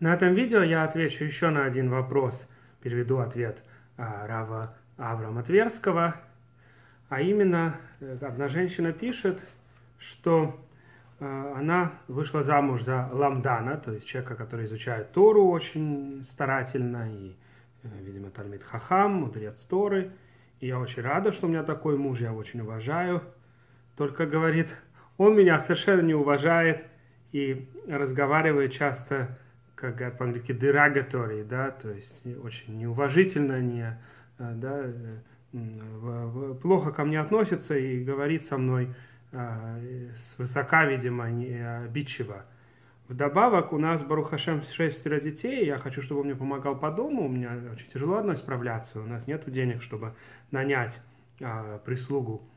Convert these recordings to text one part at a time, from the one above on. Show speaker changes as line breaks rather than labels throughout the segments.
На этом видео я отвечу еще на один вопрос, переведу ответ а, Рава Авраама Тверского. А именно, э, одна женщина пишет, что а, она вышла замуж за ламдана, то есть человека, который изучает Тору очень старательно, и, э, видимо, Талмит Хахам, мудрец Торы. И я очень рада, что у меня такой муж, я очень уважаю. Только, говорит, он меня совершенно не уважает и разговаривает часто как говорят по-английски, derogatory, да, то есть очень неуважительно, не, э, да, э, плохо ко мне относится и говорит со мной э, свысока, видимо, не обидчиво. Вдобавок у нас, Барухашем, шестеро детей, я хочу, чтобы он мне помогал по дому, у меня очень тяжело одной справляться, у нас нет денег, чтобы нанять а, прислугу.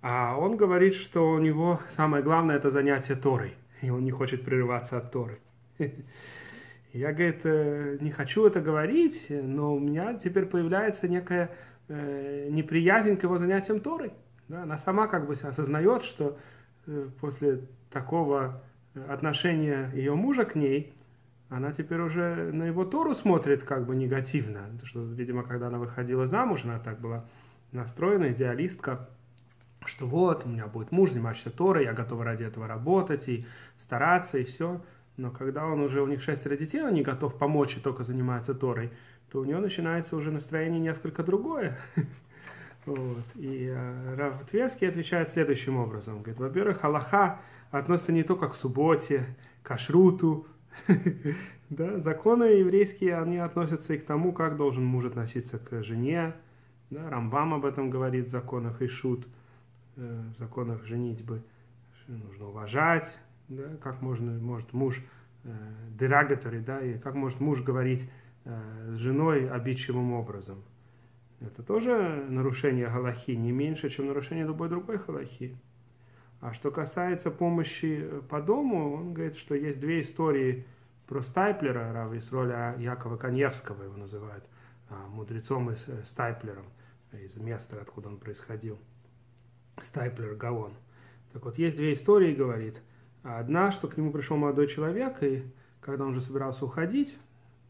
А он говорит, что у него самое главное это занятие Торой, и он не хочет прерываться от Торы. Я, говорит, э, не хочу это говорить, но у меня теперь появляется некая э, неприязнь к его занятиям Торой. Да? Она сама как бы осознает, что э, после такого отношения ее мужа к ней, она теперь уже на его Тору смотрит как бы негативно. Что, видимо, когда она выходила замуж, она так была настроена, идеалистка, что вот, у меня будет муж, занимающийся Торой, я готова ради этого работать и стараться, и все. Но когда он уже, у них шестеро детей, он не готов помочь и только занимается Торой, то у него начинается уже настроение несколько другое. Вот. И э, Рав Тверский отвечает следующим образом. Говорит, во-первых, Аллаха относится не только к субботе, к ашруту. да? Законы еврейские, они относятся и к тому, как должен муж относиться к жене. Да? Рамбам об этом говорит в законах Ишут, э, в законах женитьбы. Нужно уважать, да, как можно, может муж э, да, и как может муж говорить э, с женой обидчивым образом. Это тоже нарушение галахи, не меньше, чем нарушение любой другой галахи. А что касается помощи э, по дому, он говорит, что есть две истории про Стайплера, Рава роли Якова Коневского его называют, а, мудрецом и э, Стайплером, из места, откуда он происходил. Стайплер Гаон. Так вот, есть две истории, говорит – одна, что к нему пришел молодой человек, и когда он уже собирался уходить,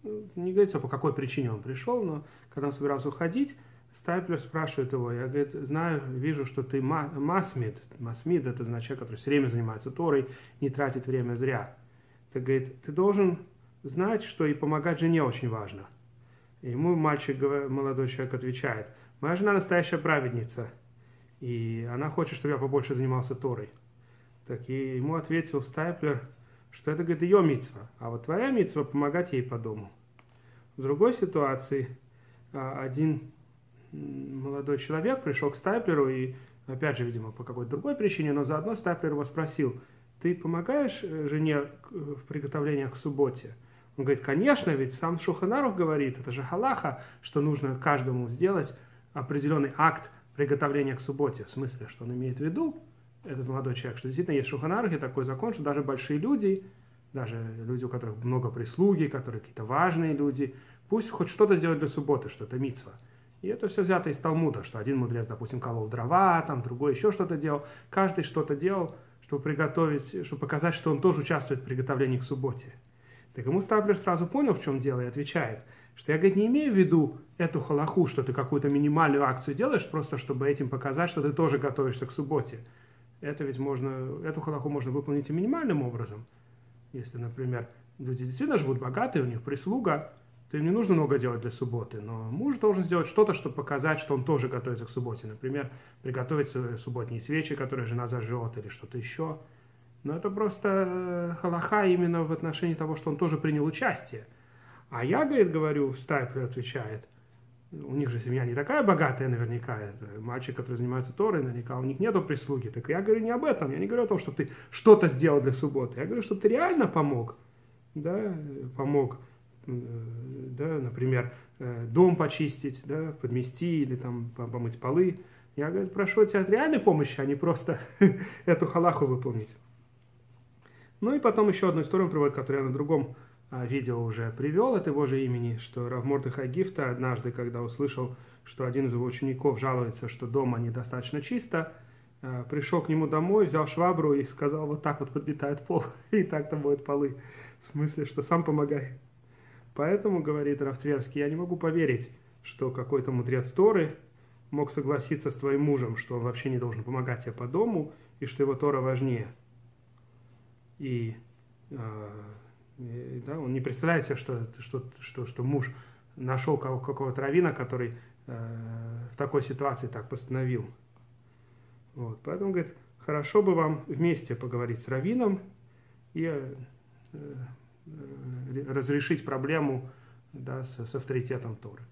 не говорится, по какой причине он пришел, но когда он собирался уходить, Стайплер спрашивает его, я, говорит, знаю, вижу, что ты масмид. Масмид – это значит человек, который все время занимается Торой, не тратит время зря. Ты, говорит, ты должен знать, что и помогать жене очень важно. И ему мальчик, молодой человек отвечает, моя жена настоящая праведница, и она хочет, чтобы я побольше занимался Торой. Так и ему ответил Стайплер, что это, говорит, ее митцва, а вот твоя митцва помогать ей по дому. В другой ситуации а, один молодой человек пришел к Стайплеру и, опять же, видимо, по какой-то другой причине, но заодно Стайплер его спросил, ты помогаешь э, жене в приготовлениях к субботе? Он говорит, конечно, ведь сам Шуханаров говорит, это же халаха, что нужно каждому сделать определенный акт приготовления к субботе. В смысле, что он имеет в виду, этот молодой человек, что действительно есть в Шуханархе такой закон, что даже большие люди, даже люди, у которых много прислуги, которые какие-то важные люди, пусть хоть что-то сделают для субботы, что это митцва. И это все взято из Талмуда, что один мудрец, допустим, колол дрова, там другой еще что-то делал. Каждый что-то делал, чтобы приготовить, чтобы показать, что он тоже участвует в приготовлении к субботе. Так ему Стаплер сразу понял, в чем дело, и отвечает, что я, говорит, не имею в виду эту халаху, что ты какую-то минимальную акцию делаешь, просто чтобы этим показать, что ты тоже готовишься к субботе это ведь можно, эту халаху можно выполнить и минимальным образом. Если, например, люди действительно живут богатые, у них прислуга, то им не нужно много делать для субботы, но муж должен сделать что-то, чтобы показать, что он тоже готовится к субботе. Например, приготовить субботние свечи, которые жена зажжет, или что-то еще. Но это просто э, халаха именно в отношении того, что он тоже принял участие. А я, говорит, говорю, Стайплер отвечает, у них же семья не такая богатая наверняка, это мальчик, который занимается Торой, наверняка у них нету прислуги. Так я говорю не об этом, я не говорю о том, чтобы ты что-то сделал для субботы, я говорю, чтобы ты реально помог, да, помог, э, да, например, э, дом почистить, да, подмести или там помыть полы. Я говорю, прошу тебя от реальной помощи, а не просто эту халаху выполнить. Ну и потом еще одну историю приводит, которую я на другом видео уже привел от его же имени, что Равмордыха Гифта однажды, когда услышал, что один из его учеников жалуется, что дома недостаточно чисто, а, пришел к нему домой, взял швабру и сказал, вот так вот подметает пол, и так там будет полы. В смысле, что сам помогай. Поэтому, говорит Рафтверский, я не могу поверить, что какой-то мудрец Торы мог согласиться с твоим мужем, что он вообще не должен помогать тебе по дому, и что его Тора важнее. И, э, да, он не представляет себе, что, что, что, что муж нашел какого-то равина, который э, в такой ситуации так постановил. Вот. Поэтому, говорит, хорошо бы вам вместе поговорить с раввином и э, э, разрешить проблему да, с, с авторитетом Торы.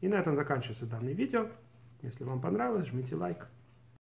И на этом заканчивается данное видео. Если вам понравилось, жмите лайк.